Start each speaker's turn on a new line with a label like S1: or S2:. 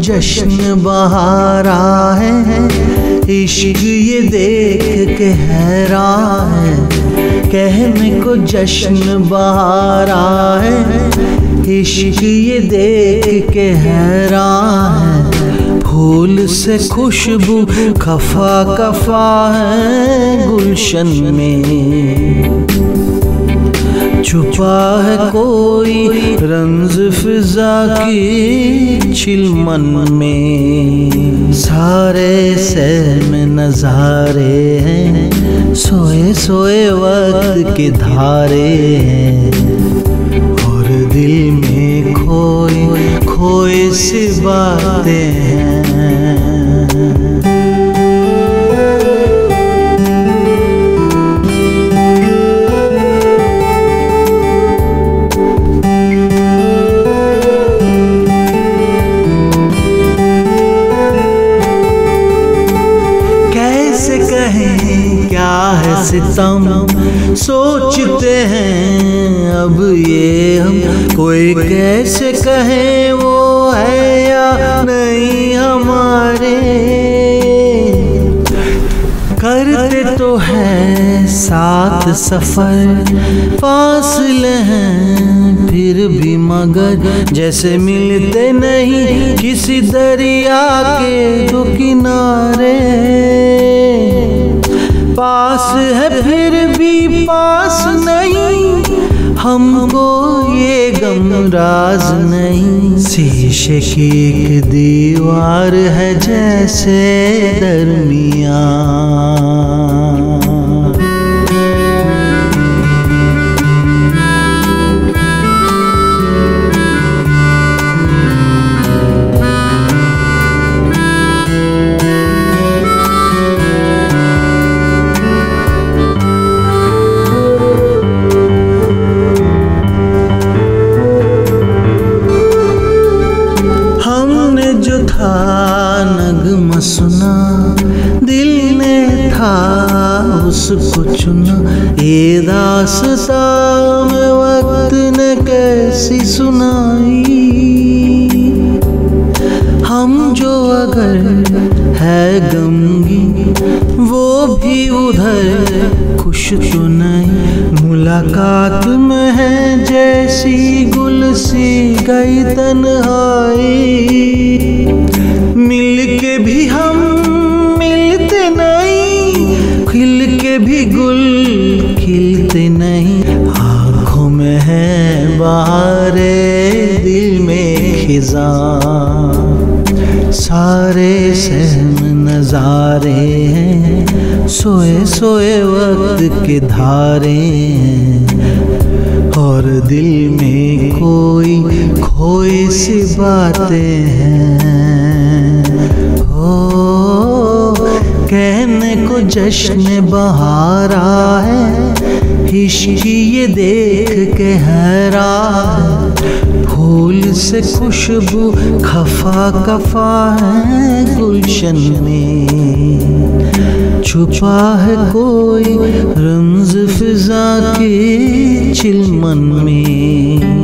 S1: जश्न बहारा है इश्क ये देख के हैरान है। कहने को जश्न बहारा है इश्क ये देख के हैरान है। फूल से खुशबू खफा कफा है गुलशन में। छुपा है कोई रंज फिजा की चिलमन में सारे से में नजारे हैं। सोए सोए वक्त के धारे हैं। और दिल में खोए खोए सी बातें हैं। कहें क्या है सितम? सोचते हैं अब ये हम कोई कैसे कहें वो है या नहीं हमारे? करते तो है साथ सफ़र, फासले हैं फिर भी मगर। जैसे मिलते नहीं किसी दरिया के दो किनारे। पास है, फिर भी पास नहीं। हमको ये गम राज नहीं। शीशे की एक दीवार है जैसे दरमिया उसको चुना। ये दासता में वक्त ने कैसी सुनाई? हम जो अगर है गमगी, वो भी उधर खुश तो नहीं। मुलाकात में है जैसी गुल सी गई तन्हाई। खिजा। सारे सहम नजारे हैं, सोए सोए वक्त के धारे हैं। और दिल में कोई खोई सी बातें हैं। जश्न बहारा है। इश्क ये देख के हैरान। फूल से खुशबू, खफा कफा है गुलशन में। छुपा है कोई रमज फिजा के चिलमन में।